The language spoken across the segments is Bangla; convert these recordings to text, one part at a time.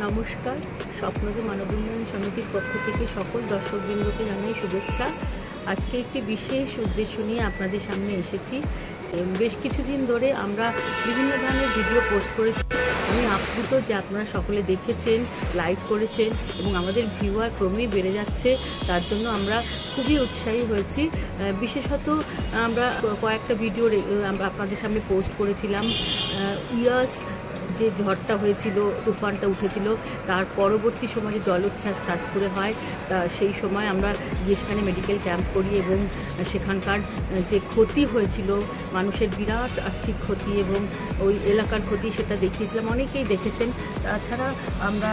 নমস্কার। স্বপ্নজ মানব উন্নয়ন সমিতির পক্ষ থেকে সকল দর্শকবৃন্দকে জানাই শুভেচ্ছা। আজকে একটি বিশেষ উদ্দেশ্য নিয়ে আপনাদের সামনে এসেছি। বেশ কিছুদিন ধরে আমরা বিভিন্ন ধরনের ভিডিও পোস্ট করেছি। আমি আপ্লুত যে আপনারা সকলে দেখেছেন, লাইক করেছেন এবং আমাদের ভিউয়ার ক্রমেই বেড়ে যাচ্ছে। তার জন্য আমরা খুবই উৎসাহী হয়েছি। বিশেষত আমরা কয়েকটা ভিডিও আমরা আপনাদের সামনে পোস্ট করেছিলাম। ইয়ার্স যে ঝড়টা হয়েছিল, তুফানটা উঠেছিল, তার পরবর্তী সময়ে জলোচ্ছ্বাস তাজপুরে হয়। তা সেই সময় আমরা গিয়ে সেখানে মেডিকেল ক্যাম্প করি এবং সেখানকার যে ক্ষতি হয়েছিল, মানুষের বিরাট আর্থিক ক্ষতি এবং ওই এলাকার ক্ষতি সেটা দেখিয়েছিলাম। অনেকেই দেখেছেন। তাছাড়া আমরা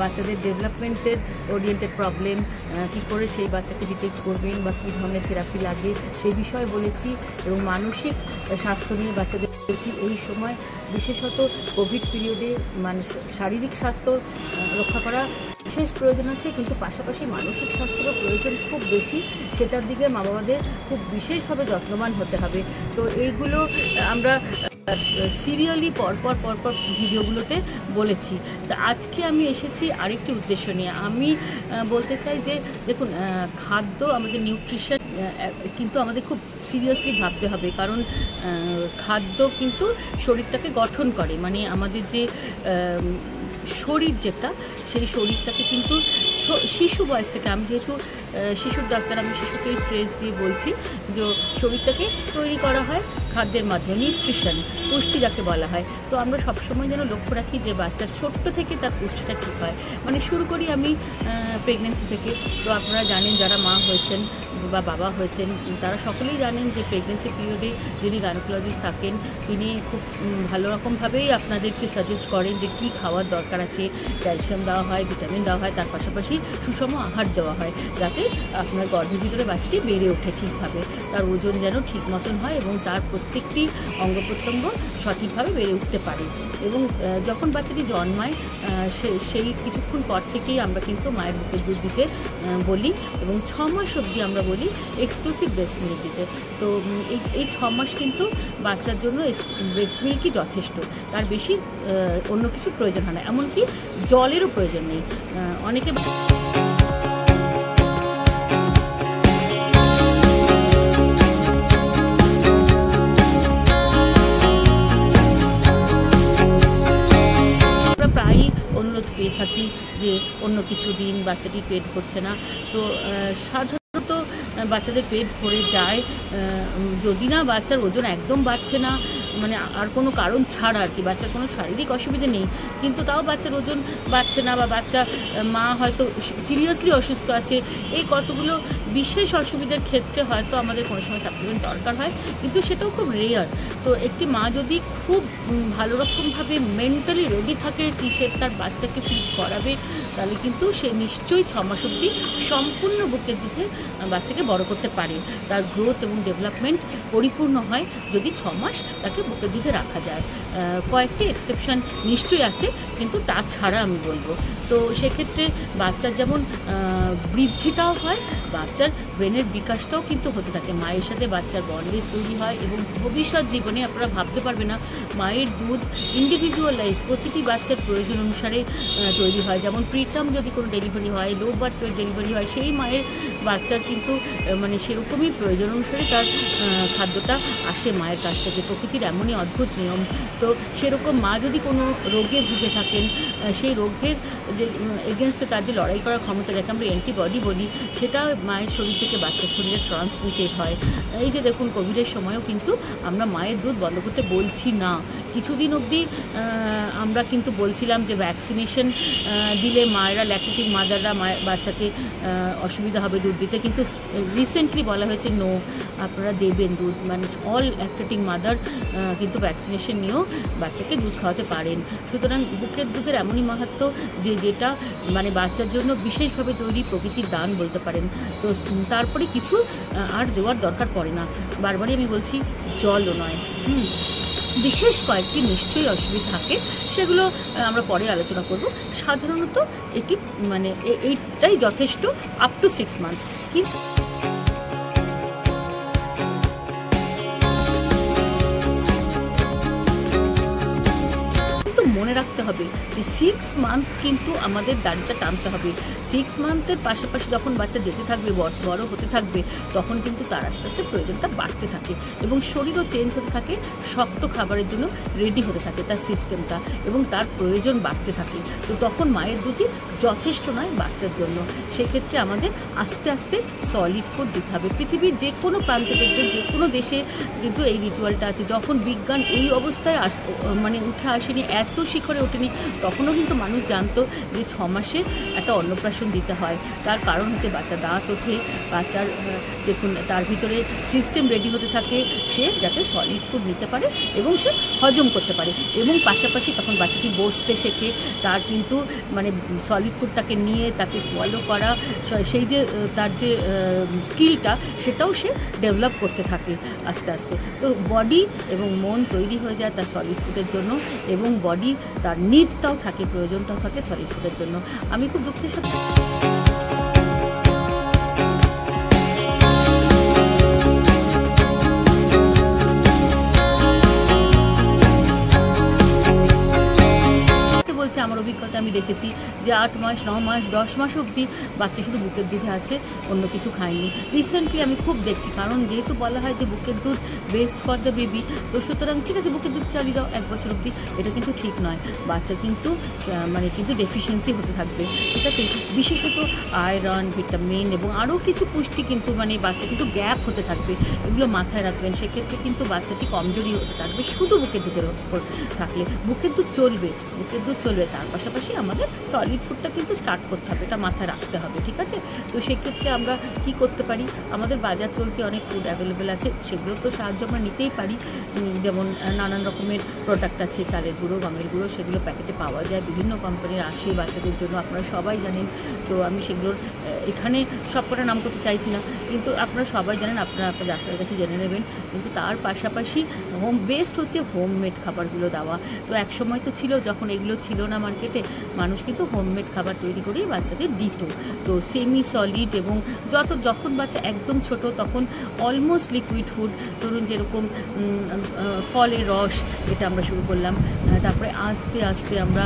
বাচ্চাদের ডেভেলপমেন্টের ওরিয়েন্টেড প্রবলেম কী করে সেই বাচ্চাকে ডিটেক্ট করবেন বা কী ধরনের থেরাপি লাগে, সেই বিষয়ে বলেছি এবং মানসিক স্বাস্থ্য নিয়ে বাচ্চাদের বলেছি। এই সময় বিশেষত কোভিড পিরিয়ডে মানুষ শারীরিক স্বাস্থ্য রক্ষা করা বিশেষ প্রয়োজন আছে, কিন্তু পাশাপাশি মানসিক স্বাস্থ্যেরও প্রয়োজন খুব বেশি। সেটার দিকে মা বাবাদের খুব বিশেষভাবে যত্নবান হতে হবে। তো এইগুলো আমরা সিরিয়ালি পরপর পরপর ভিডিওগুলোতে বলেছি। তা আজকে আমি এসেছি আরেকটি উদ্দেশ্য নিয়ে। আমি বলতে চাই যে, দেখুন খাদ্য আমাদের নিউট্রিশন কিন্তু আমাদের খুব সিরিয়াসলি ভাবতে হবে। কারণ খাদ্য কিন্তু শরীরটাকে গঠন করে। মানে আমাদের যে শরীর যেটা, সেই শরীরটাকে কিন্তু শিশু বয়স থেকে আমি যেহেতু শিশুর ডাক্তার, আমি শিশুকে স্ট্রেস দিয়ে বলছি যে শরীরটাকে তৈরি করা হয়। খাদ্যের মাধ্যমে নিউট্রিশন পুষ্টি যাকে বলা হয়। তো আমরা সবসময় যেন লক্ষ্য রাখি যে বাচ্চা ছোট্ট থেকে তার পুষ্টিটা ঠিক হয়। মানে শুরু করি আমি প্রেগনেন্সি থেকে। তো আপনারা জানেন যারা মা হয়েছেন বা বাবা হয়েছেন, তারা সকলেই জানেন যে প্রেগনেন্সি পিরিয়ডে যিনি গাইনোকোলজিস্ট থাকেন, তিনি খুব ভালো রকমভাবেই আপনাদেরকে সাজেস্ট করেন যে কী খাওয়ার দরকার আছে। ক্যালসিয়াম দেওয়া হয়, ভিটামিন দেওয়া হয়, তার পাশাপাশি সুষম আহার দেওয়া হয়, যাতে আপনার গর্ভের ভিতরে বাচ্চাটি বেড়ে ওঠে ঠিকভাবে। তার ওজন যেন ঠিক মতন হয় এবং তার প্রত্যেকটি অঙ্গ প্রত্যঙ্গ সঠিকভাবে বেড়ে উঠতে পারে। এবং যখন বাচ্চাটি জন্মায় সেই কিছুক্ষণ পর থেকেই আমরা কিন্তু মায়ের বুকের দুধ দিতে বলি এবং ছ মাস অবধি আমরা বলি এক্সক্লুসিভ ব্রেস্ট মিল্ক দিতে। তো এই এই ছ মাস কিন্তু বাচ্চার জন্য ব্রেস্ট মিল্কই যথেষ্ট। তার বেশি অন্য কিছু প্রয়োজন হয় না। এমনকি জলেরও প্রয়োজন নেই। অনেকে পেয়ে থাকি যে অন্য কিছু দিন বাচ্চাটি পেট ভরছে না। তো সাধারণত বাচ্চাদের পেট ভরে যায়। যদি না বাচ্চার ওজন একদম বাড়ছে না মানে আর কোনো কারণ ছাড়া আর কি। বাচ্চার কোনো শারীরিক অসুবিধে নেই, কিন্তু তাও বাচ্চার ওজন বাড়ছে না বা বাচ্চা, মা হয়তো সিরিয়াসলি অসুস্থ আছে, এই কতগুলো বিশেষ অসুবিধার ক্ষেত্রে হয়তো আমাদের কোনো সময় সাপ্লিমেন্ট দরকার হয়, কিন্তু সেটাও খুব রেয়ার তো একটি মা যদি খুব ভালো রকমভাবে মেন্টালি রেডি থাকে কি সে তার বাচ্চাকে ফিট করাবে, তাহলে কিন্তু সে নিশ্চয়ই ছ মাস অবধি সম্পূর্ণ বুকের দুধে বাচ্চাকে বড় করতে পারে। তার গ্রোথ এবং ডেভেলপমেন্ট পরিপূর্ণ হয় যদি ছ মাস তাকে দুধে রাখা যায়। কয়েকটি এক্সেপশন নিশ্চয়ই আছে, কিন্তু তাছাড়া আমি বলব। তো সেক্ষেত্রে বাচ্চার যেমন বৃদ্ধিটাও হয়, বাচ্চার ব্রেনের বিকাশটাও কিন্তু হতে থাকে। মায়ের সাথে বাচ্চার বন্ডেজ তৈরি হয় এবং ভবিষ্যৎ জীবনে আপনারা ভাবতে পারবে না, মায়ের দুধ ইন্ডিভিজুয়ালাইজ প্রতিটি বাচ্চার প্রয়োজন অনুসারে তৈরি হয়। যেমন প্রিটার্ম যদি কোনো ডেলিভারি হয় লো বার্থ ডেলিভারি হয়, সেই মায়ের বাচ্চার কিন্তু মানে সেরকমই প্রয়োজন অনুসারে তার খাদ্যটা আসে মায়ের কাছ থেকে। প্রকৃতির এমনই অদ্ভুত নিয়ম। তো সেরকম মা যদি কোনো রোগে ভুগে থাকেন সেই রোগের যে এগেনস্টে তার যে লড়াই করার ক্ষমতা, যাকে আমরা অ্যান্টিবডি বলি, সেটা মায়ের শরীর থেকে বাচ্চার শরীরে ট্রান্সমিটেড হয়। এই যে দেখুন কোভিডের সময়ও কিন্তু আমরা মায়ের দুধ বন্ধ করতে বলছি না। কিছুদিন অবধি আমরা কিন্তু বলছিলাম যে ভ্যাকসিনেশন দিলে মায়েরা ল্যাকটেটিভ মাদাররা মায়ের বাচ্চাকে অসুবিধা হবে দুধ দিতে, কিন্তু রিসেন্টলি বলা হয়েছে নো আপনারা দেবেন দুধ। মানে অল ল্যাকটেটিং মাদার কিন্তু ভ্যাকসিনেশন নিয়েও বাচ্চাকে দুধ খাওয়াতে পারেন। সুতরাং বুকের দুধের এমনই মাহাত্ম যে যেটা মানে বাচ্চার জন্য বিশেষভাবে তৈরি প্রকৃতির দান বলতে পারেন। তো তারপরে কিছু আর দেওয়ার দরকার পড়ে না। বারবারই আমি বলছি, জলও নয়। হুম। বিশেষ কয়েকটি নিশ্চয়ই অসুবিধা থাকে, সেগুলো আমরা পরে আলোচনা করব। সাধারণত এটি মানে এইটাই যথেষ্ট আপ টু সিক্স মান্থ কিন্তু হবে। যে সিক্স মান্থ কিন্তু আমাদের দাড়িটা টানতে হবে। সিক্স মান্থের পাশাপাশি যখন বাচ্চা যেতে থাকবে, বড় হতে থাকবে, তখন কিন্তু তার আস্তে আস্তে প্রয়োজনটা বাড়তে থাকে এবং শরীরও চেঞ্জ হতে থাকে, শক্ত খাবারের জন্য রেডি হতে থাকে তার সিস্টেমটা এবং তার প্রয়োজন বাড়তে থাকে। তো তখন মায়ের দুধই যথেষ্ট নয় বাচ্চার জন্য। সেক্ষেত্রে আমাদের আস্তে আস্তে সলিড ফুড দিতে হবে। পৃথিবীর যে কোনো প্রান্তে দেখবেন যে কোনো দেশে কিন্তু এই রিচুয়ালটা আছে। যখন বিজ্ঞান এই অবস্থায় মানে উঠে আসেনি, এত শিখরে ওঠেনি তখনও কিন্তু মানুষ জানতো যে ছ মাসে একটা অন্নপ্রাশন দিতে হয়। তার কারণ হচ্ছে বাচ্চা দাঁত ওঠে, বাচ্চার দেখুন, তার ভিতরে সিস্টেম রেডি হতে থাকে, সে যাতে সলিড ফুড নিতে পারে এবং সে হজম করতে পারে। এবং পাশাপাশি তখন বাচ্চাটি বসতে শেখে, তার কিন্তু মানে সলিড ফুডটাকে নিয়ে, তাকে সোয়ালো করা সেই যে তার যে স্কিলটা সেটাও সে ডেভেলপ করতে থাকে আস্তে আস্তে। তো বডি এবং মন তৈরি হয়ে যায় তার সলিড ফুডের জন্য এবং বডি তার নিডটাও থাকে প্রয়োজনটাও থাকে সলিড ফুডের জন্য। আমি খুব দুঃখের সাথে আমার অভিজ্ঞতা, আমি দেখেছি যে আট মাস, ন মাস, দশ মাস অবধি বাচ্চা শুধু বুকের দুধে আছে, অন্য কিছু খায়নি। রিসেন্টলি আমি খুব দেখছি, কারণ যেহেতু বলা হয় যে বুকের দুধ বেস্ট ফর দ্য বেবি তো সুতরাং ঠিক আছে, বুকের দুধ চালিয়ে যাও এক বছর অবধি, এটা কিন্তু ঠিক নয়। বাচ্চা কিন্তু মানে কিন্তু ডেফিসিয়েন্সি হতে থাকবে। ঠিক আছে? বিশেষত আয়রন ভিটামিন এবং আরও কিছু পুষ্টি কিন্তু মানে বাচ্চা কিন্তু গ্যাপ হতে থাকবে, এগুলো মাথায় রাখবেন। সেক্ষেত্রে কিন্তু বাচ্চাটি কমজোরি হতে থাকবে শুধু বুকের দুধের ওপর থাকলে। বুকের দুধ চলবে, বুকের দুধ চলবে। তার পাশাপাশি আমাদের সলিড ফুডটা কিন্তু স্টার্ট করতে হবে, এটা মাথায় রাখতে হবে, ঠিক আছে? তো সেক্ষেত্রে আমরা কি করতে পারি? আমাদের বাজার চলতি অনেক ফুড অ্যাভেলেবেল আছে সেগুলো তো সাহায্য আমরা নিতেই পারি। যেমন নানান রকমের প্রোডাক্ট আছে, চালের গুঁড়ো, গমের গুঁড়ো, সেগুলো প্যাকেটে পাওয়া যায়। বিভিন্ন কোম্পানির আসে বাচ্চাদের জন্য, আপনারা সবাই জানেন। তো আমি সেগুলোর এখানে সবকটা নাম করতে চাইছি না, কিন্তু আপনারা সবাই জানেন, আপনারা আপনার ডাক্তারের কাছে জেনে নেবেন। কিন্তু তার পাশাপাশি হোম বেস্ট হচ্ছে হোমমেড খাবারগুলো দেওয়া। তো এক সময় তো ছিল, যখন এগুলো ছিল না মার্কেটে মানুষ কিন্তু হোমমেড খাবার তৈরি করেই বাচ্চাদের দিত। তো সেমি সলিড এবং যত, যখন বাচ্চা একদম ছোট তখন অলমোস্ট লিকুইড ফুড ধরুন যেরকম ফলের রস, এটা আমরা শুরু করলাম। তারপরে আস্তে আস্তে আমরা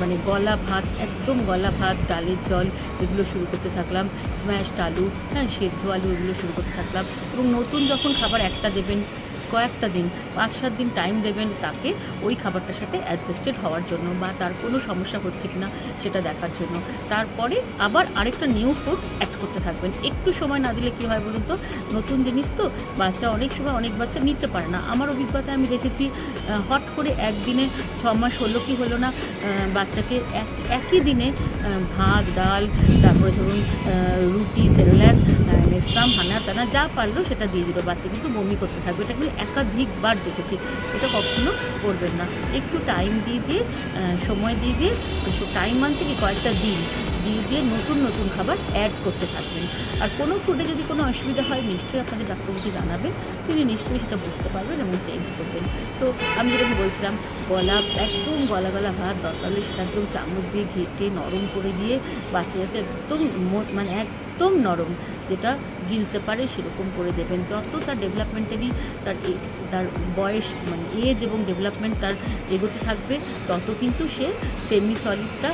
মানে গলা ভাত, একদম গলা ভাত, ডালের জল এগুলো শুরু করতে থাকলাম। স্ম্যাশড আলু হ্যাঁ সেদ্ধ আলু এগুলো শুরু করতে থাকলাম। এবং নতুন যখন খাবার একটা দেবেন কয়েকটা দিন, পাঁচ সাত দিন টাইম দেবেন তাকে ওই খাবারটার সাথে অ্যাডজাস্টেড হওয়ার জন্য বা তার কোনো সমস্যা হচ্ছে কি না সেটা দেখার জন্য। তারপরে আবার আরেকটা নিউ ফুড অ্যাড করতে থাকবেন। একটু সময় না দিলে কী হয় বলুন তো? নতুন জিনিস তো বাচ্চা অনেক সময় অনেক বাচ্চা নিতে পারে না। আমার অভিজ্ঞতায় আমি দেখেছি হট করে একদিনে ছ মাস হলো কি হলো না বাচ্চাকে এক, একই দিনে ভাত, ডাল, তারপরে ধরুন রুটি সেরেল্যাক নেস্টাম হানা তানা, যা পারল সেটা দিয়ে দিল বাচ্চা, কিন্তু বমি করতে থাকবে, এটা কিন্তু একাধিকবার দেখেছি, এটা কখনো করবেন না। একটু টাইম দিয়ে দিয়ে সময় দিয়ে দিয়ে টাইম মান থেকে কয়েকটা দিন? দিয়ে দিয়ে নতুন নতুন খাবার অ্যাড করতে থাকবেন। আর কোনো ফুডে যদি কোনো অসুবিধা হয়, নিশ্চয়ই আপনাদের ডাক্তারবাবুকে জানাবেন। তিনি নিশ্চয়ই সেটা বুঝতে পারবেন এবং চেঞ্জ করবেন। তো আমি যেরকম বলছিলাম, গলা একদম গলা গলা ভাত দরকার হলে সেটা একদম চামচ দিয়ে ঘেটে নরম করে দিয়ে বাচ্চাকে একদম মানে একদম নরম, যেটা গিলতে পারে, সেরকম করে দেবেন। যত তার ডেভেলপমেন্টালি তার তার বয়স মানে এজ এবং ডেভেলপমেন্ট তার এগোতে থাকবে, তত কিন্তু সে সেমি সলিডটা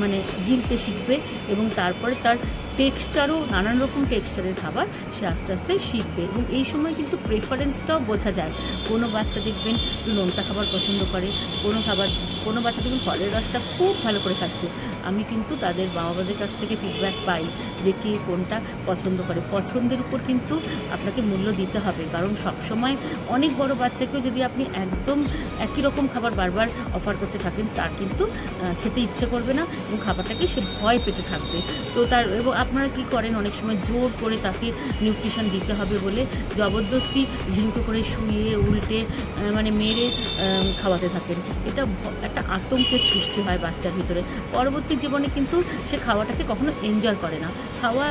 মানে গিলতে শিখবে এবং তারপরে তার টেক্সচারও নানান রকম টেক্সচারের খাবার সে আস্তে আস্তে শিখবে। এবং এই সময় কিন্তু প্রেফারেন্সটাও বোঝা যায়। কোনো বাচ্চা দেখবেন নোনতা খাবার পছন্দ করে, কোনো খাবার, কোনো বাচ্চা দেখবেন ফলের রসটা খুব ভালো করে খাচ্ছে। আমি কিন্তু তাদের বাবা মাদের কাছ থেকে ফিডব্যাক পাই যে কে কোনটা পছন্দ করে। পছন্দের উপর কিন্তু আপনাকে মূল্য দিতে হবে। কারণ সবসময় অনেক বড় বাচ্চাকেও যদি আপনি একদম একই রকম খাবার বারবার অফার করতে থাকেন, তার কিন্তু খেতে ইচ্ছে করবে না এবং খাবারটাকে সে ভয় পেতে থাকবে। তো তার, এবং আপনারা কি করেন? অনেক সময় জোর করে তাকে নিউট্রিশন দিতে হবে বলে জবরদস্তি ঝিঙ্কু করে শুয়ে, উল্টে মানে মেরে খাওয়াতে থাকেন। এটা একটা আতঙ্কের সৃষ্টি হয় বাচ্চার ভিতরে। পরবর্তী জীবনে কিন্তু সে খাওয়াটাকে কখনো এনজয় করে না। খাওয়া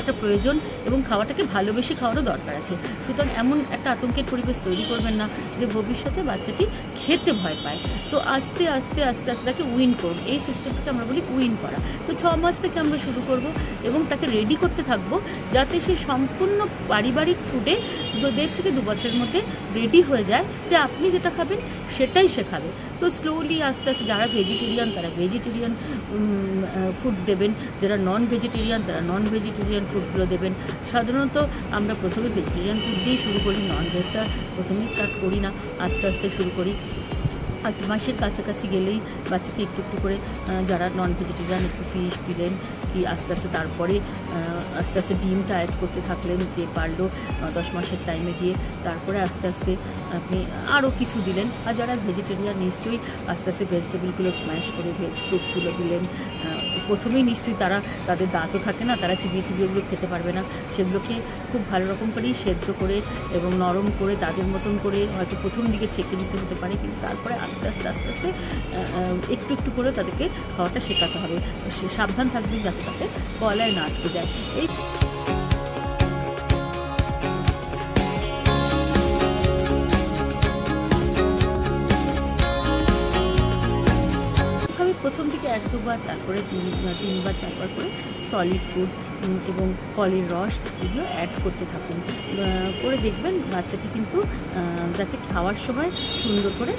একটা প্রয়োজন এবং খাওয়াটাকে ভালোবেসে খাওয়ারও দরকার আছে। সুতরাং এমন একটা আতঙ্কের পরিবেশ তৈরি করবেন না যে ভবিষ্যতে বাচ্চাটি খেতে ভয় পায়। তো আস্তে আস্তে আস্তে আস্তে তাকে উইন করুন এই সিস্টেমটাকে আমরা বলি উইন করা। তো ছ মাস থেকে আমরা শুরু করব এবং তাকে রেডি করতে থাকব যাতে সে সম্পূর্ণ পারিবারিক ফুডে দেড় থেকে দু বছরের মধ্যে রেডি হয়ে যায় যে আপনি যেটা খাবেন সেটাই সে খাবে। তো স্লোলি আস্তে আস্তে যারা ভেজিটেরিয়ান তারা ভেজিটেরিয়ান ফুড দেবেন। যারা নন ভেজিটেরিয়ান তারা নন ভেজিটেরিয়ান ফুডগুলো দেবেন। সাধারণত আমরা প্রথমে ভেজিটেরিয়ান ফুড দিয়েই শুরু করি নন ভেজটা প্রথমেই স্টার্ট করি না, আস্তে আস্তে শুরু করি। আট মাসের কাছাকাছি গেলেই বাচ্চাকে একটু একটু করে যারা নন ভেজিটেরিয়ান একটু ফিশ দিলেন কি আস্তে আস্তে তারপরে আস্তে আস্তে ডিমটা অ্যাড করতে থাকলেন যে পারল দশ মাসের টাইমে গিয়ে তারপরে আস্তে আস্তে আপনি আরও কিছু দিলেন। আর যারা ভেজিটেরিয়ান নিশ্চয়ই আস্তে আস্তে ভেজিটেবলগুলো স্ম্যাশ করে ভেজ স্যুপগুলো দিলেন প্রথমেই নিশ্চয়ই তারা তাদের দাঁতও থাকে না, তারা চিবিয়ে চিবিয়ে ওগুলো খেতে পারবে না। সেগুলোকে খুব ভালো রকম করেই সেদ্ধ করে এবং নরম করে দাঁতের মতন করে হয়তো প্রথম দিকে চেকে নিতে হতে পারে, কিন্তু তারপরে আস্তে আস্তে আস্তে আস্তে একটু একটু করে তাদেরকে খাওয়াটা শেখাতে হবে। সাবধান থাকবে যাতে তাতে কলায় না আটকে যায়। এই তারপরে তিন, তিনবার, চারবার করে সলিড ফুড এবং ফলের রস এগুলো অ্যাড করতে থাকুন। করে দেখবেন বাচ্চাটি কিন্তু যাতে খাওয়ার সময় সুন্দর করে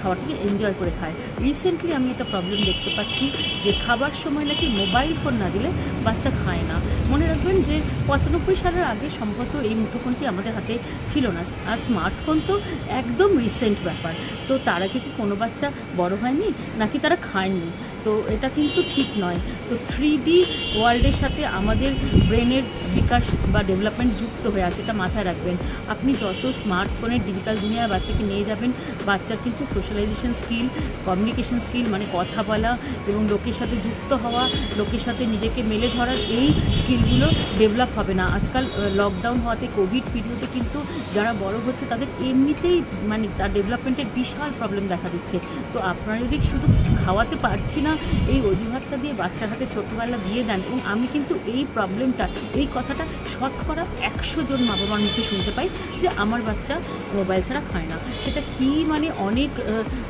খাবারটাকে এনজয় করে খায়। রিসেন্টলি আমি একটা প্রবলেম দেখতে পাচ্ছি যে খাবার সময় নাকি মোবাইল ফোন না দিলে বাচ্চা খায় না। মনে রাখবেন যে পঁচানব্বই সালের আগে সম্ভবত এই মুঠোফোনটি আমাদের হাতে ছিল না। আর স্মার্টফোন তো একদম রিসেন্ট ব্যাপার। তো তার কি কোনো বাচ্চা বড় হয়নি? নাকি তারা খায়নি? তো এটা কিন্তু ঠিক নয়। তো থ্রি ডি ওয়ার্ল্ডের সাথে আমাদের ব্রেনের বিকাশ বা ডেভেলপমেন্ট যুক্ত হয়ে আছে, এটা মাথায় রাখবেন। আপনি যত স্মার্টফোনের ডিজিটাল দুনিয়ায় বাচ্চাকে নিয়ে যাবেন, বাচ্চার কিন্তু সোশ্যালাইজেশন স্কিল কমিউনিকেশন স্কিল মানে কথা বলা এবং লোকের সাথে যুক্ত হওয়া, লোকের সাথে নিজেকে মেলে ধরার এই স্কিলগুলো ডেভেলপ হবে না। আজকাল লকডাউন হওয়াতে কোভিড পিরিয়ডে কিন্তু যারা বড় হচ্ছে, তাদের এমনিতেই মানে তার ডেভেলপমেন্টের বিশাল প্রবলেম দেখা দিচ্ছে। তো আপনারা যদি শুধু খাওয়াতে পারছি না, এই অজুহাতটা দিয়ে বাচ্চার হাতে ছোটোবেলা দিয়ে দেন এবং আমি কিন্তু এই প্রবলেমটা এই কথাটা শতকরা একশো জন মা বাবার মুখে শুনতে পাই যে আমার বাচ্চা মোবাইল ছাড়া খায় না। সেটা কি মানে অনেক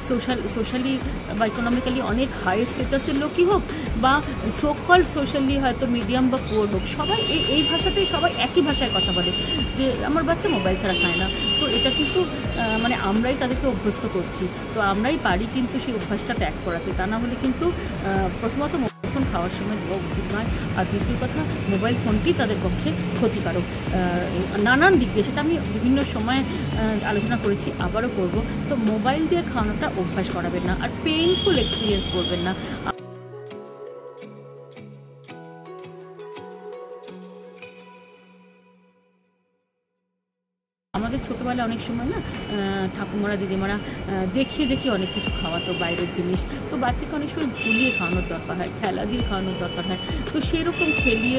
সোশ্যাল সোশ্যালি বা ইকোনমিক্যালি অনেক হাই স্টেটাসের লোকই হোক বা সোকল সোশ্যালি হয়তো মিডিয়াম বা পুয়ার হোক, সবাই এই এই ভাষাতেই সবাই একই ভাষায় কথা বলে যে আমার বাচ্চা মোবাইল ছাড়া খায় না। এটা কিন্তু মানে আমরাই তাদেরকে অভ্যস্ত করছি। তো আমরাই পারি কিন্তু সেই অভ্যাসটা ত্যাগ করাতে। তা না হলে কিন্তু প্রথমত মোবাইল ফোন খাওয়ার সময় দেওয়া উচিত নয়। আর দ্বিতীয় কথা মোবাইল ফোনটি তাদের পক্ষে ক্ষতিকারক। নানান দিক দিয়ে, সেটা আমি বিভিন্ন সময় আলোচনা করেছি, আবারও করব। তো মোবাইল দিয়ে খাওয়ানোটা অভ্যাস করাবেন না। আর পেইনফুল এক্সপিরিয়েন্স করবেন না। ছোটোবেলায় অনেক সময় না ঠাকুমারা, দিদিমারা দেখিয়ে দেখিয়ে অনেক কিছু খাওয়াতো, বাইরের জিনিস। তো বাচ্চাকে অনেক সময় ভুলিয়ে খাওয়ানোর দরকার হয়, খেলা দিয়ে খাওয়ানোর দরকার হয়। তো সেরকম খেলিয়ে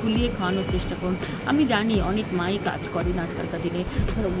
ভুলিয়ে খাওয়ানোর চেষ্টা করুন। আমি জানি অনেক মাই কাজ করেন আজকালকার দিনে।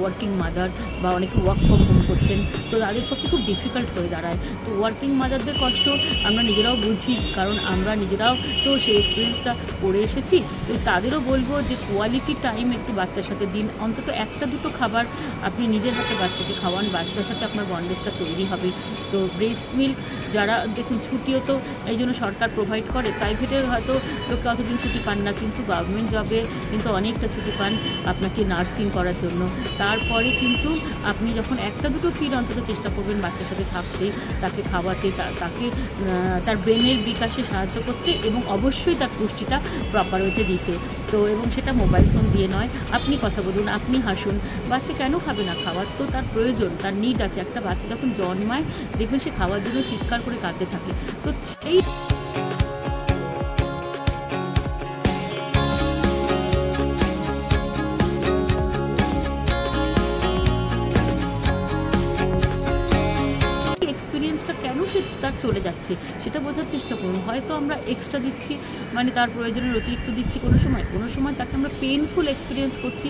ওয়ার্কিং মাদার বা অনেকে ওয়ার্ক ফ্রম হোম করছেন, তো তাদের পক্ষে খুব ডিফিকাল্ট করে দাঁড়ায়। তো ওয়ার্কিং মাদারদের কষ্ট আমরা নিজেরাও বুঝি, কারণ আমরা নিজেরাও তো সেই এক্সপিরিয়েন্সটা করে এসেছি। তো তাদেরও বলব যে কোয়ালিটি টাইম একটু বাচ্চার সাথে দিন। অন্তত একটা দুটো খাবার আপনি নিজের হাতে বাচ্চাকে খাওয়ান, বাচ্চার সাথে আপনার বন্ডেজটা তৈরি হবে। তো ব্রেস্ট মিল্ক যারা, দেখুন ছুটিও তো এই জন্য সরকার প্রোভাইড করে। প্রাইভেটে হয়তো লোকে অতদিন ছুটি পান না, কিন্তু গভর্নমেন্ট জবে কিন্তু অনেকটা ছুটি পান আপনাকে নার্সিং করার জন্য। তারপরে কিন্তু আপনি যখন একটা দুটো ফিড অন্তত চেষ্টা করবেন বাচ্চার সাথে থাকতে, তাকে খাওয়াতে তাকে তার ব্রেনের বিকাশে সাহায্য করতে এবং অবশ্যই তার পুষ্টিটা প্রপার ওয়েতে দিতে। তো এবং সেটা মোবাইল ফোন দিয়ে নয়, আপনি কথা বলুন, আপনি হাসুন। বাচ্চা কেন খাবে না খাওয়ার? তো তার প্রয়োজন, তার নিড আছে। একটা বাচ্চা যখন জন্মায়, দেখবেন সে খাওয়ার জন্য চিৎকার করে কাঁদতে থাকে। তো সেই চলে যাচ্ছে। সেটা বোঝার চেষ্টা করুন। হয়তো আমরা এক্সট্রা দিচ্ছি মানে তার প্রয়োজনের অতিরিক্ত দিচ্ছি কোনো সময়। কোনো সময় তাকে আমরা পেনফুল এক্সপিরিয়েন্স করছি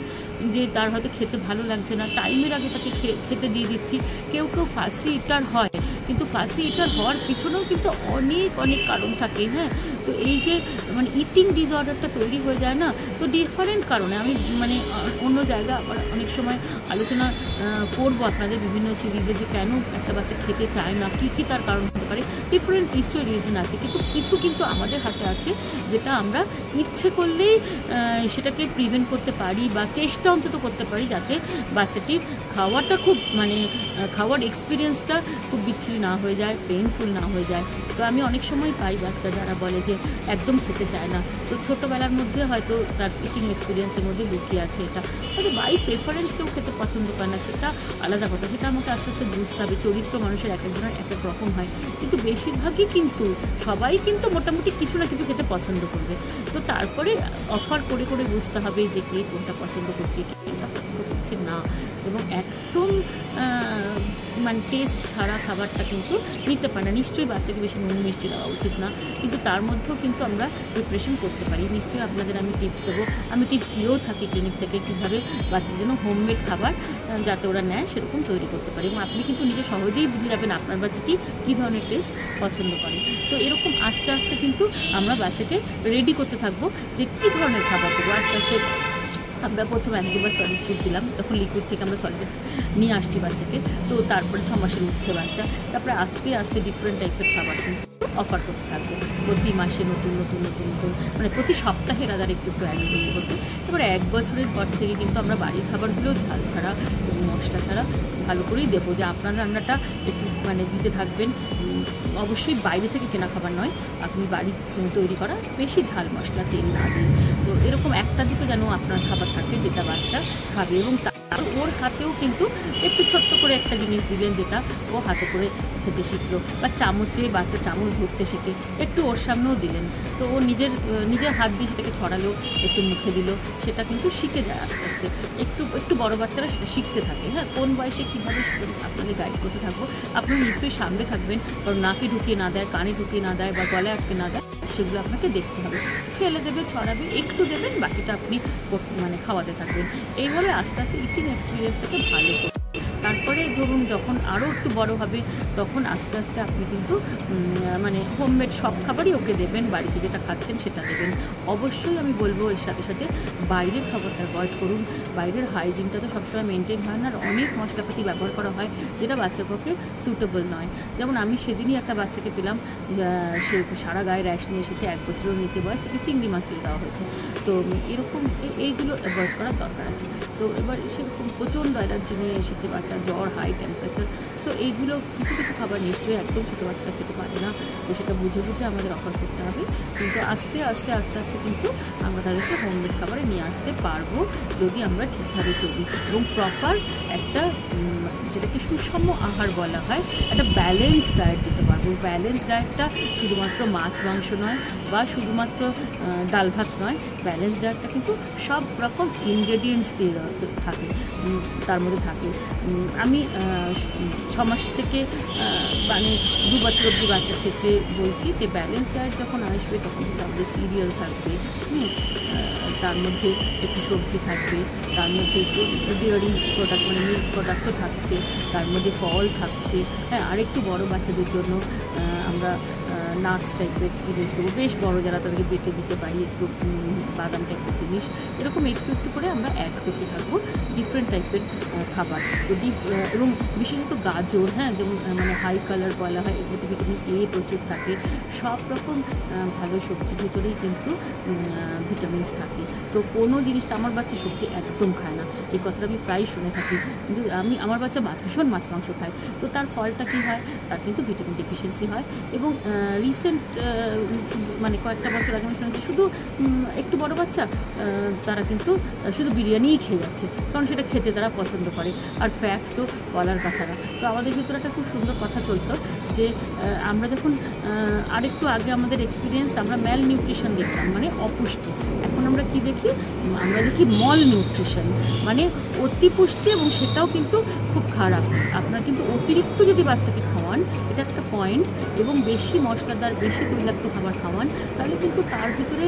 যে তার হয়তো খেতে ভালো লাগছে না। টাইমের আগে তাকে খেতে দিয়ে দিচ্ছি। কেউ কেউ ফাঁসি ইটার হয়, কিন্তু ফাঁসি ইটার হওয়ার পিছনেও কিন্তু অনেক অনেক কারণ থাকে হ্যাঁ? তো এই যে মানে ইটিং ডিসঅর্ডারটা তৈরি হয়ে যায় না, তো ডিফারেন্ট কারণে আমি মানে অন্য জায়গা আবার অনেক সময় আলোচনা করব আপনাদের বিভিন্ন সিরিজে যে কেন একটা বাচ্চা খেতে চায় না, কী কী তার কারণ হতে পারে ডিফারেন্ট নিশ্চয়ই রিজন আছে, কিন্তু কিছু কিন্তু আমাদের হাতে আছে যেটা আমরা ইচ্ছে করলেই সেটাকে প্রিভেন্ট করতে পারি বা চেষ্টা অন্তত করতে পারি যাতে বাচ্চাটির খাওয়াটা খুব মানে খাওয়ার এক্সপিরিয়েন্সটা খুব বিচ্ছিরি না হয়ে যায় পেইনফুল না হয়ে যায়। তো আমি অনেক সময় পাই বাচ্চা যারা বলে যে, একদম খেতে চায় না। তো ছোটোবেলার মধ্যে হয়তো তার ইটিং এক্সপিরিয়েন্সের মধ্যে লুকিয়ে আছে এটা। হয়তো বাই প্রেফারেন্স কেউ খেতে পছন্দ করে না, সেটা আলাদা কথা। সেটা আমাকে আস্তে আস্তে বুঝতে হবে, চরিত্র মানুষের এক একজনের এক এক রকম হয়। কিন্তু বেশিরভাগই কিন্তু, সবাই কিন্তু মোটামুটি কিছু না কিছু খেতে পছন্দ করবে। তো তারপরে অফার করে করে বুঝতে হবে যে কে কোনটা পছন্দ করছে, কে কোনটা পছন্দ করছে না। এবং একদম মানে টেস্ট ছাড়া খাবারটা কিন্তু নিতে পারে না। নিশ্চয়ই বাচ্চাকে বেশি নুন মিষ্টি দেওয়া উচিত না। কিন্তু তার মধ্যেও কিন্তু আমরা প্রিপারেশন করতে পারি, নিশ্চয়ই আপনাদের আমি টিপস দেবো। আমি টিপস দিয়েও থাকি ক্লিনিক থেকে কীভাবে বাচ্চার জন্য হোমমেড খাবার যাতে ওরা নেয়, সেরকম তৈরি করতে পারি। এবং আপনি কিন্তু নিজে সহজেই বুঝে যাবেন আপনার বাচ্চাটি কী ধরনের টেস্ট পছন্দ করে। তো এরকম আস্তে আস্তে কিন্তু আমরা বাচ্চাকে রেডি করতে থাকব যে কী ধরনের খাবার দেবো। আস্তে আস্তে আমরা প্রথম এক, দুবার সলিড ফুড দিলাম, তখন লিকুইড থেকে আমরা সলিড নিয়ে আসছি বাচ্চাকে। তো তারপরে ছ মাসের উঠতে বাচ্চা, তারপরে আস্তে আস্তে ডিফারেন্ট টাইপের খাবার অফার করতে থাকব। প্রতি মাসে নতুন নতুন নতুন নতুন মানে প্রতি সপ্তাহে রাদার একটু একটু অ্যাড করতে তারপরে এক বছরের পর থেকে কিন্তু আমরা বাড়ির খাবারগুলো ঝাল ছাড়া এবং মশলা ছাড়া ভালো করেই দেবো। যে আপনার রান্নাটা একটু মানে দিতে থাকবেন অবশ্যই বাইরে থেকে কেনা খাবার নয়, আপনি বাড়ি তৈরি করা বেশি ঝাল মশলা, তেল না দিয়ে তো এরকম একটা দুটো যেন আপনার খাবার থাকে, যেটা বাচ্চা খাবে এবং তার ওর হাতেও কিন্তু একটু ছোট্ট করে একটা জিনিস দিলেন যেটা ও হাতে করে খেতে শিখলো বা চামচে বাচ্চা চামচ ধরতে শিখে, একটু ওর সামনেও দিলেন। তো ও নিজের নিজের হাত দিয়ে সেটাকে ছড়ালো একটু মুখে দিল, সেটা কিন্তু শিখে যায় আস্তে আস্তে। একটু একটু বড় বাচ্চারা সেটা শিখতে থাকে। হ্যাঁ কোন বয়সে কীভাবে আপনাদের গাইড করতে থাকব। আপনারা নিশ্চয়ই সামনে থাকবেন, কারণ নাকে ঢুকিয়ে না দেয়, কানে ঢুকিয়ে না দেয় বা গলায় আটকে না দেয়, সেগুলো আপনাকে দেখতে হবে। ফেলে দেবে, ছড়াবে, একটু দেবেন, বাকিটা আপনি মানে খাওয়াতে থাকবেন। এইভাবে আস্তে আস্তে ইটিং এক্সপিরিয়েন্সটাকে ভালো করবেন তারপরে ধরুন যখন আরও একটু বড় হবে, তখন আস্তে আস্তে আপনি কিন্তু মানে হোমমেড সব খাবারই ওকে দেবেন, বাড়িতে যেটা খাচ্ছেন সেটা দেবেন। অবশ্যই আমি বলব এর সাথে সাথে বাইরের খাবারটা অ্যাভয়েড করুন। বাইরের হাইজিনটা তো সবসময় মেনটেন হয় না, আর অনেক মশলাপাতি ব্যবহার করা হয় যেটা বাচ্চার পক্ষে সুটেবল নয়। যেমন আমি সেদিনই একটা বাচ্চাকে পেলাম সে সারা গায়ে র্যাশ নিয়ে এসেছে, এক বছরের নিচে বয়স তাকে চিংড়ি মাছ দিয়ে দেওয়া হয়েছে। তো এরকম এইগুলো অ্যাভয়েড করার দরকার আছে। তো এবার সেরকম প্রচণ্ড অ্যালার্জি নিয়ে এসেছে বাচ্চা জ্বর হাই টেম্পারেচার সো এইগুলো কিছু কিছু খাবার নিশ্চয়ই একদম ছোটো বাচ্চারা খেতে পারে না। তো সেটা বুঝে বুঝে আমাদের অফার করতে হবে। কিন্তু আস্তে আস্তে আস্তে আস্তে কিন্তু আমরা তাদেরকে হোমমেড খাবারে নিয়ে আসতে পারব যদি আমরা ঠিকভাবে চলি। এবং প্রপার একটা যেটাকে সুষম আহার বলা হয়, একটা ব্যালেন্স ডায়েট দিতে পারব। ব্যালেন্স ডায়েটটা শুধুমাত্র মাছ, মাংস নয় বা শুধুমাত্র ডাল ভাত নয় ব্যালেন্স ডায়েটটা কিন্তু সব রকম ইনগ্রেডিয়েন্টস দিয়ে থাকে তার মধ্যে থাকে। আমি ছ মাস থেকে মানে দু বছর অবধি বাচ্চার ক্ষেত্রে বলছি যে ব্যালেন্স ডায়েট যখন আসবে তখন কিন্তু আমাদের সিরিয়াল থাকবে তার মধ্যে একটু সবজি থাকবে, তার মধ্যে একটু ডেয়ারি প্রোডাক্ট মানে মিল্ক প্রোডাক্টও থাকছে, তার মধ্যে ফল থাকছে হ্যাঁ আরেকটু বড় বাচ্চাদের জন্য আমরা নাটস টাইপের জিনিস দেবো। বেশ বড় যারা তাদেরকে বেটে দিতে পারি, একটু বাদাম টাইপের জিনিস। এরকম একটু একটু করে আমরা অ্যাড করতে থাকব ডিফারেন্ট টাইপের খাবার। তো এবং বিশেষত গাজর হ্যাঁ যেমন মানে হাই কালার বলা হয় এগুলোতে ভিটামিন এ প্রচুর থাকে। সব রকম ভালো সবজির ভিতরেই কিন্তু ভিটামিনস থাকে। তো কোনো জিনিসটা আমার বাচ্চা সবজি একদম খায় না। এই কথাটা আমি প্রায় শুনে থাকি। কিন্তু আমি, আমার বাচ্চা ভীষণ মাছ, মাংস খায়। তো তার ফলটা কী হয়? তার কিন্তু ভিটামিন ডেফিসিয়েন্সি হয়। এবং রিসেন্ট মানে কয়েকটা বছর আগে আমি শুনেছি, শুধু একটু বড় বাচ্চা তারা কিন্তু শুধু বিরিয়ানিই খেয়ে যাচ্ছে, কারণ সেটা খেতে তারা পছন্দ করে। আর ফ্যাট তো বলার কথা না। তো আমাদের ভিতরে একটা খুব সুন্দর কথা চলতো যে আমরা যখন আরেকটু আগে আমাদের এক্সপিরিয়েন্স আমরা ম্যাল নিউট্রিশন দেখতাম মানে অপুষ্টি। এখন আমরা কি দেখি? আমরা দেখি মল নিউট্রিশন মানে অতি পুষ্টি এবং সেটাও কিন্তু খুব খারাপ। আপনার কিন্তু অতিরিক্ত যদি বাচ্চাকে এটা একটা পয়েন্ট এবং বেশি মশলাদার, বেশি তৈলাক্ত খাবার খাওয়ান, তাহলে কিন্তু তার ভিতরে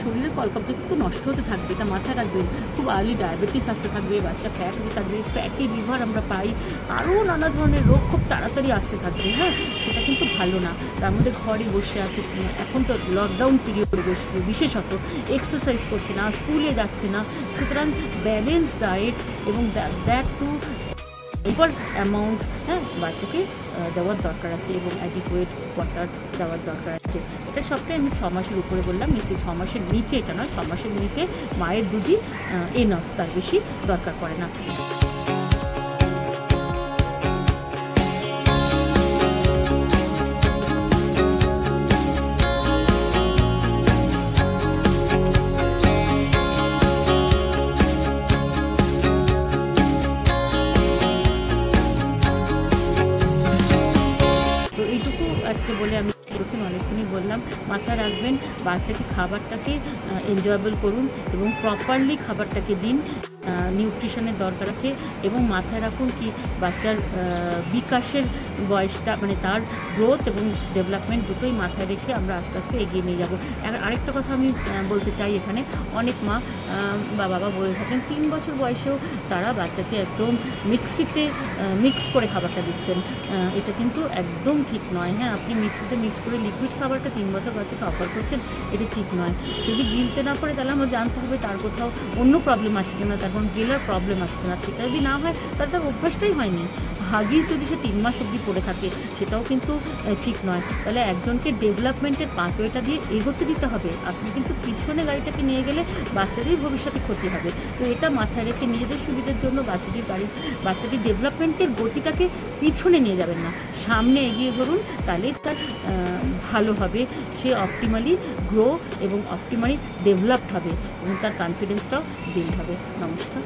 শরীরের কলকবজা কিন্তু নষ্ট হতে থাকবে। এটা মাথায় রাখবেন। খুব আর্লি ডায়াবেটিস আসতে থাকবে, বাচ্চা ফ্যাট হতে থাকবে ফ্যাটি লিভার আমরা পাই। আরও নানা ধরনের রোগ খুব তাড়াতাড়ি আসতে থাকবে হ্যাঁ? সেটা কিন্তু ভালো না। তার মধ্যে ঘরে বসে আছে এখন তো লকডাউন পিরিয়ড বিশেষত এক্সারসাইজ করছে না স্কুলে যাচ্ছে না। সুতরাং ব্যালেন্স ডায়েট এবং দ্যাট টু এবার অ্যামাউন্ট হ্যাঁ বাচ্চাকে দেওয়ার দরকার আছে এবং অ্যাডিকুয়েট ওয়াটার দেওয়ার দরকার আছে। এটা সবটাই আমি ছ মাসের উপরে বললাম, নিশ্চয়ই ছ মাসের নিচে, এটা নয়, ছ মাসের নিচে মায়ের দুধই এনফ তার বেশি দরকার পড়ে না। বাচ্চাকে খাবারটাকে এনজয়েবল করুন এবং প্রপারলি খাবারটাকে দিন। নিউট্রিশনের দরকার আছে এবং মাথায় রাখুন কি বাচ্চার বিকাশের বয়সটা মানে তার গ্রোথ এবং ডেভেলপমেন্ট দুটোই মাথায় রেখে আমরা আস্তে আস্তে এগিয়ে নিয়ে যাব। আর আরেকটা কথা আমি বলতে চাই এখানে, অনেক মা বা বাবা বলে থাকেন, তিন বছর বয়সেও তারা বাচ্চাকে একদম মিক্সিতে মিক্স করে খাবারটা দিচ্ছেন। এটা কিন্তু একদম ঠিক নয়। হ্যাঁ আপনি মিক্সিতে মিক্স করে লিকুইড খাবারটা তিন বছর বাচ্চাকে অফার করছেন, এটা ঠিক নয়। যদি গিলতে না পারে, তাহলে আমার জানতে হবে তার কোথাও অন্য প্রবলেম আছে কিনা, তার কোনো গেলার প্রবলেম আছে কিনা। সেটা যদি না হয়, তাহলে তার অভ্যাসটাই হয়নি। হাগিস যদি সে তিন মাস অবধি পড়ে থাকে, সেটাও কিন্তু ঠিক নয়। তাহলে একজনকে ডেভেলপমেন্টের পাথওয়েটা দিয়ে এগোতে দিতে হবে। আপনি কিন্তু পিছনে গাড়িটাকে নিয়ে গেলে বাচ্চারই ভবিষ্যতে ক্ষতি হবে। তো এটা মাথায় রেখে নিজেদের সুবিধার জন্য বাচ্চাটির গাড়ি বাচ্চাটির ডেভেলপমেন্টের গতিটাকে পিছনে নিয়ে যাবেন না। সামনে এগিয়ে ধরুন তাহলে তার ভালো হবে। সে অপটিমালি গ্রো এবং অপটিমালি ডেভেলপড হবে এবং তার কনফিডেন্সটাও বিল্ড হবে। নমস্কার।